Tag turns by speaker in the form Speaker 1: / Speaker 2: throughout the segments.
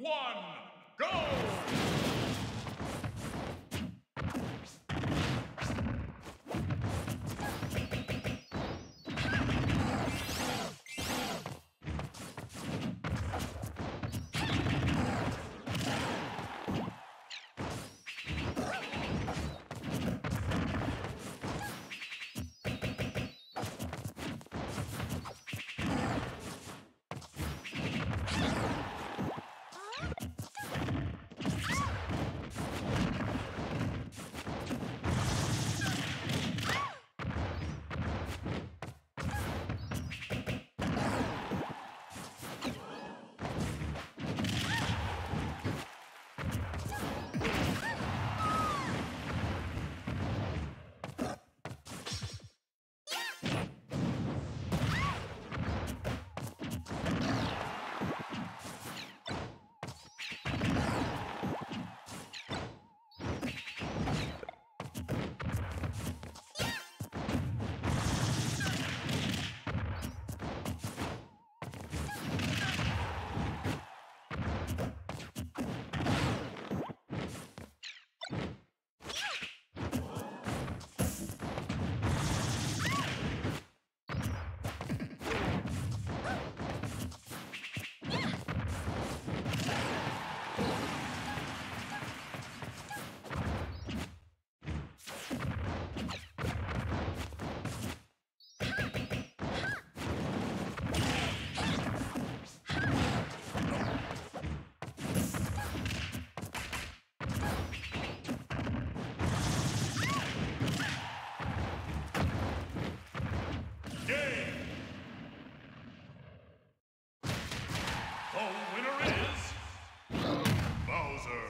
Speaker 1: one, go! Game! The winner is... Bowser!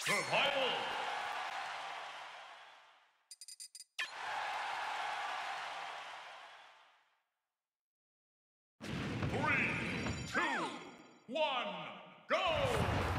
Speaker 1: Survival! Three, two, one, go!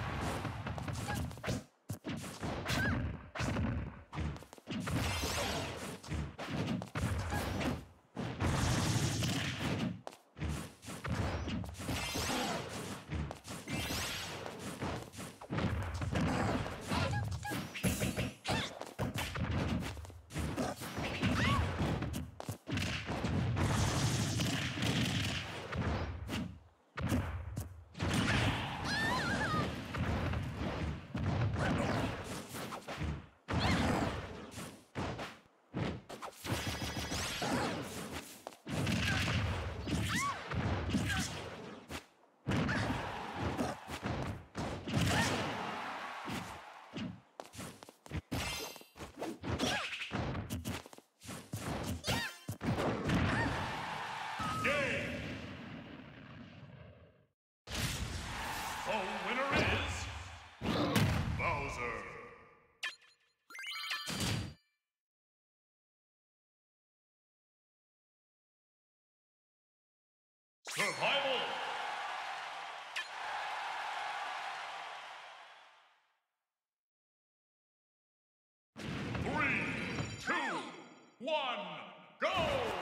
Speaker 1: Bowser! Survival! Three, two, one, go!